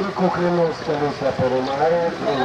y cogemos como se apoderaron